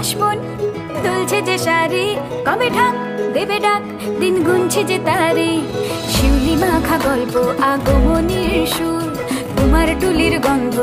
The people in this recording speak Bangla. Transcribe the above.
আসবন দুলছে যে সারি কবে ঢাক দেবে ডাক, দিন গুনছে যে তারে। শিউলি মাখা গল্প, আগমনের সুর, তোমার টুলির গন্ধ